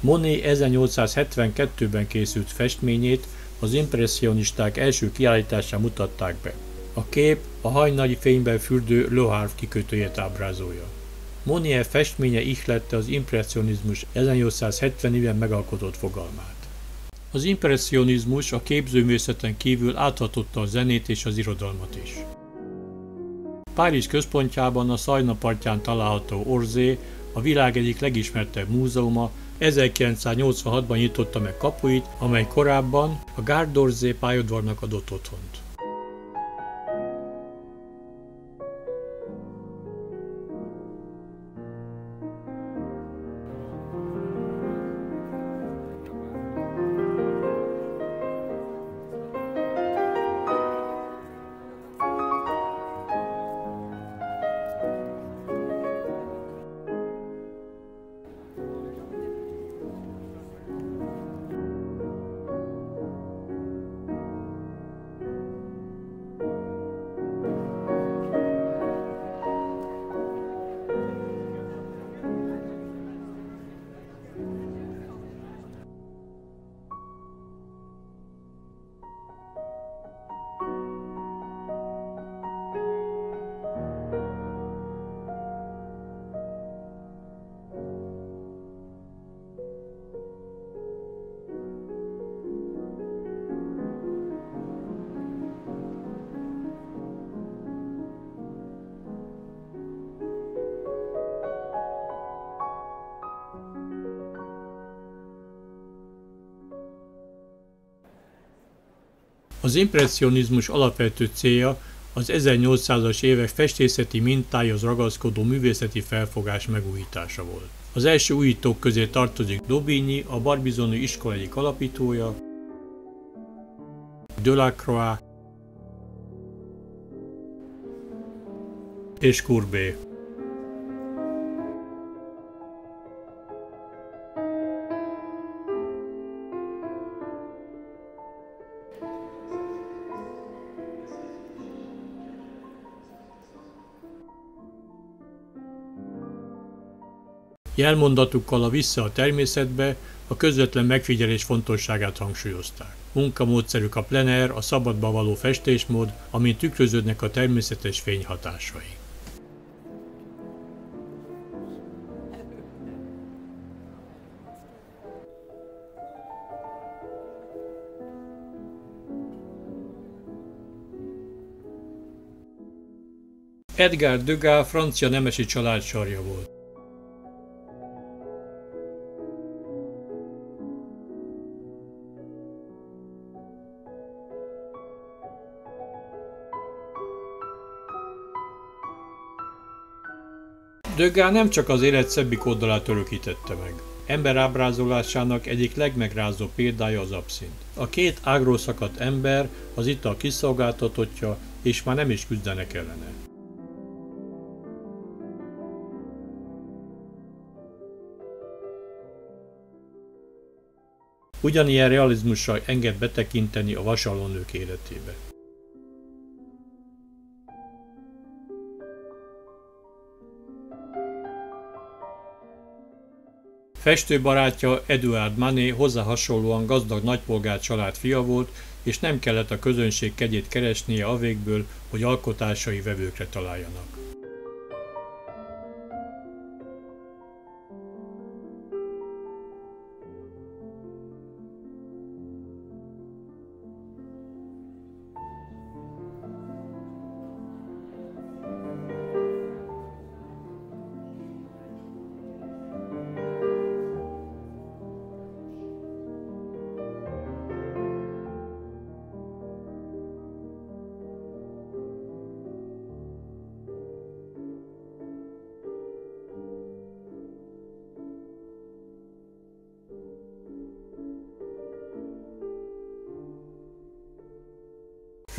Monet 1872-ben készült festményét az impressionisták első kiállításán mutatták be. A kép a hajnali fényben fürdő Le Havre kikötőjét ábrázolja. Monet festménye ihlette az impressionizmus 1870-ben megalkotott fogalmát. Az impressionizmus a képzőművészeten kívül áthatotta a zenét és az irodalmat is. Párizs központjában a Szajna partján található Orzé, a világ egyik legismertebb múzeuma 1986-ban nyitotta meg kapuit, amely korábban a Gárdorzé pályaudvarnak adott otthont. Az impressionizmus alapvető célja az 1800-as évek festészeti mintához ragaszkodó művészeti felfogás megújítása volt. Az első újítók közé tartozik Dobinyi, a Barbizoni iskola egyik alapítója, Delacroix és Courbet. Jelmondatukkal a vissza a természetbe a közvetlen megfigyelés fontosságát hangsúlyozták. Munkamódszerük a plener, a szabadba való festésmód, amin tükröződnek a természetes fényhatásai. Edgar Degas francia nemesi család sarja volt. Döggá nem csak az élet szebbik oldalát örökítette meg. Ember ábrázolásának egyik legmegrázó példája az abszint. A két ágról ember, az ital kiszolgáltatottja, és már nem is küzdenek ellene. Ugyanilyen realizmussal enged betekinteni a vasalónők életébe. Festőbarátja Eduard Mané hozzá hasonlóan gazdag nagypolgár család fia volt, és nem kellett a közönség kegyét keresnie a végből, hogy alkotásai vevőkre találjanak.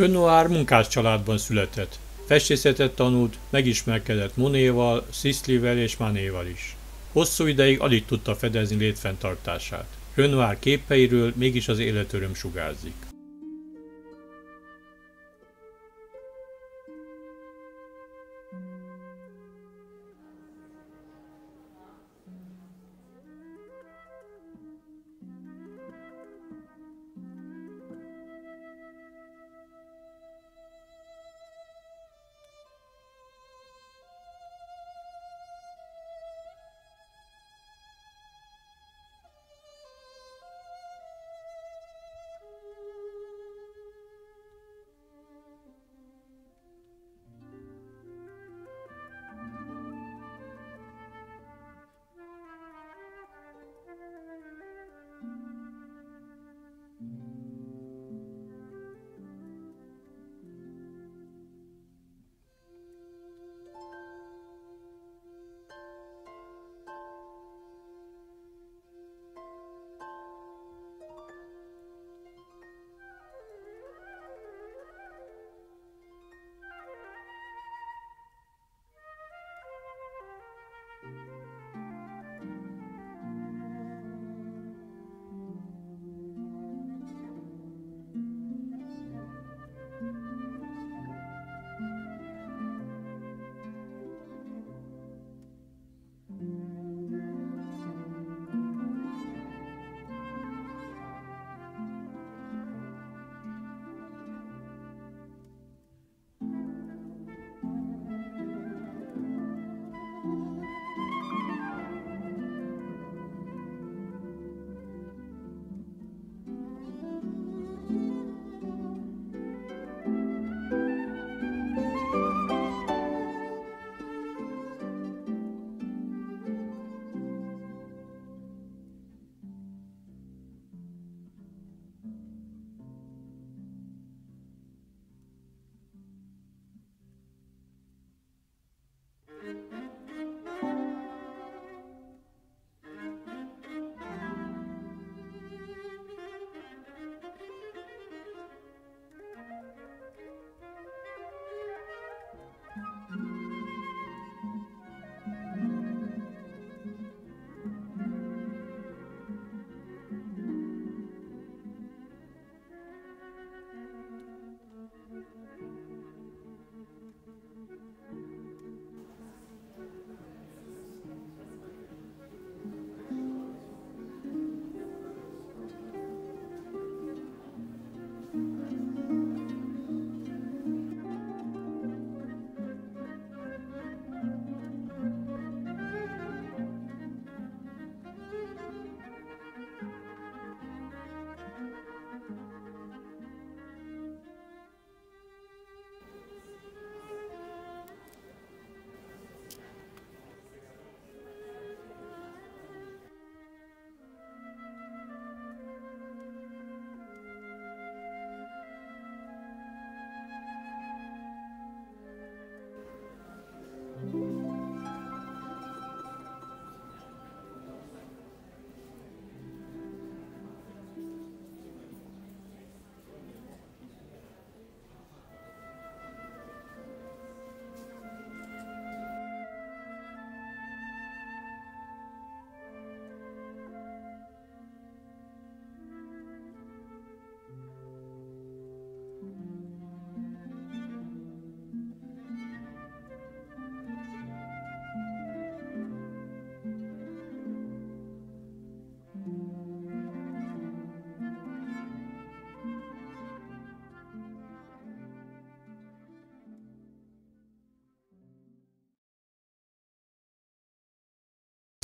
Renoir munkás családban született. Festészetet tanult, megismerkedett Monéval, Sisleyvel és Manéval is. Hosszú ideig alig tudta fedezni létfenntartását. Renoir képeiről mégis az életöröm sugárzik.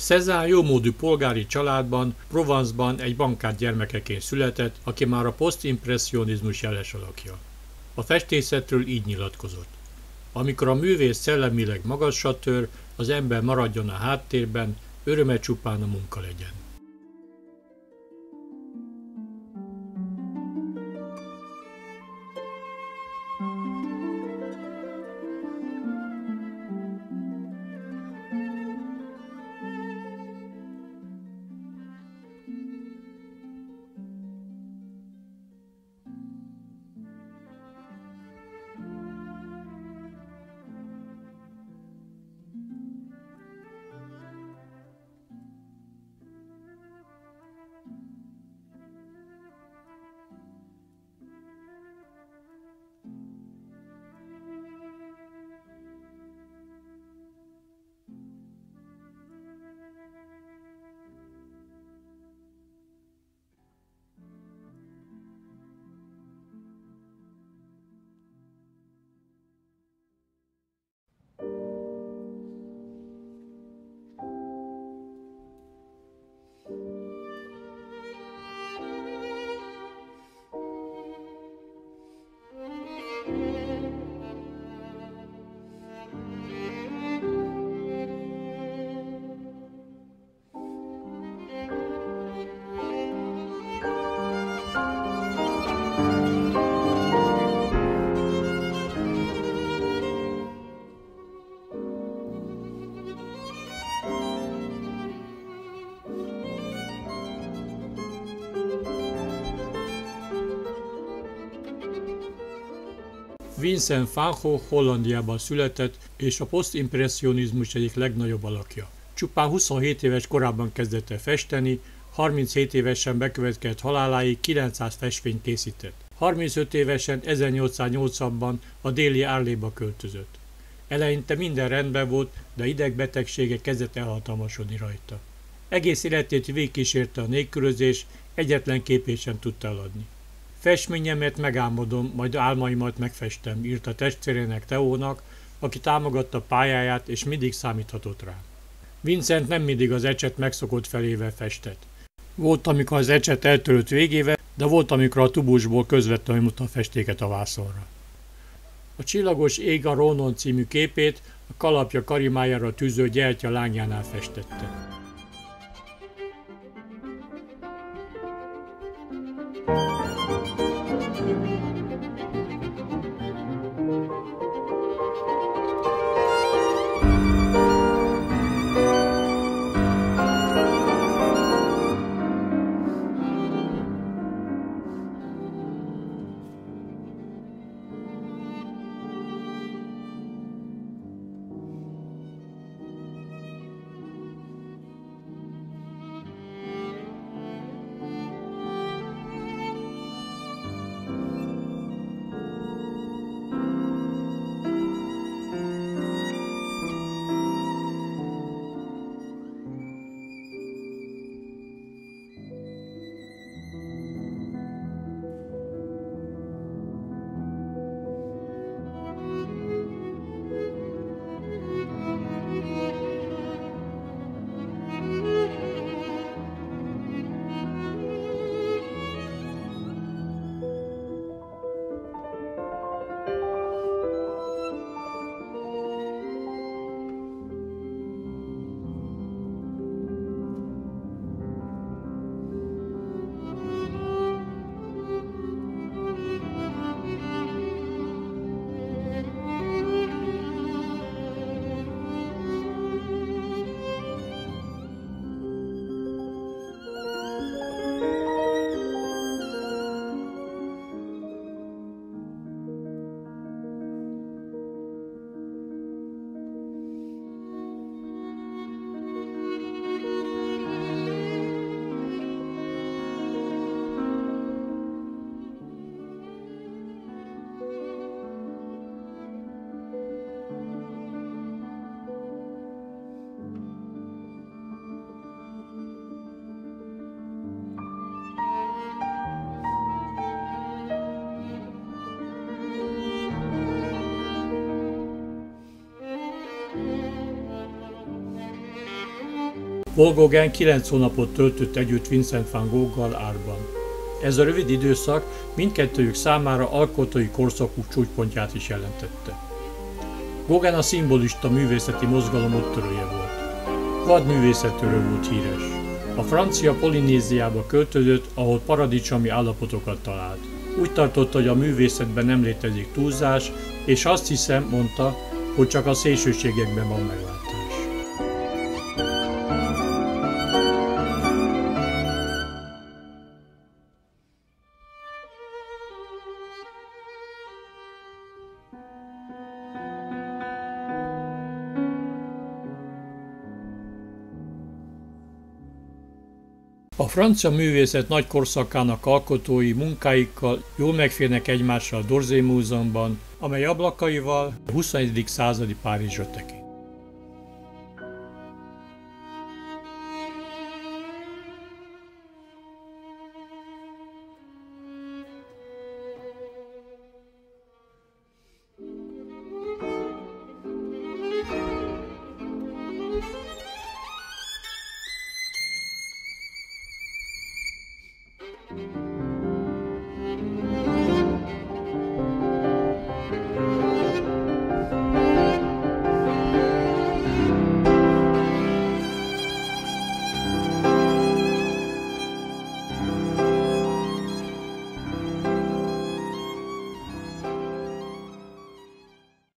Cezán jómódú polgári családban, Provence-ban egy bankár gyermekeként született, aki már a posztimpressionizmus jeles alakja. A festészetről így nyilatkozott. Amikor a művész szellemileg magasra tör, az ember maradjon a háttérben, öröme csupán a munka legyen. Vincent van Gogh Hollandiában született, és a posztimpressionizmus egyik legnagyobb alakja. Csupán 27 éves korában kezdett el festeni, 37 évesen bekövetkezett haláláig 900 festményt készített. 35 évesen 1880-ban a déli Árléba költözött. Eleinte minden rendben volt, de idegbetegsége kezdett elhatalmasodni rajta. Egész életét végigkísérte a nélkülözés, egyetlen képét sem tudta eladni. Festményemet megálmodom, majd álmaimat megfestem, írta testvérének Teónak, aki támogatta pályáját és mindig számíthatott rá. Vincent nem mindig az ecset megszokott felével festett. Volt, amikor az ecset eltörött végével, de volt, amikor a tubusból közvetlenül mutatta a festéket a vászonra. A csillagos ég a Rónon című képét a kalapja karimájára tűző gyertya lányánál festette. Gauguin 9 hónapot töltött együtt Vincent van Gogh-gal árban. Ez a rövid időszak mindkettőjük számára alkotói korszakuk csúcspontját is jelentette. Gauguin a szimbolista művészeti mozgalom úttörője volt. Vad művészetről volt híres. A francia Polinéziába költözött, ahol paradicsomi állapotokat talált. Úgy tartotta, hogy a művészetben nem létezik túlzás, és azt hiszem, mondta, hogy csak a szélsőségekben van meglátás. A francia művészet nagy korszakának alkotói munkáikkal jól megférnek egymással a Dorzé Múzeumban, amely ablakaival a 21. századi Párizsra tekint.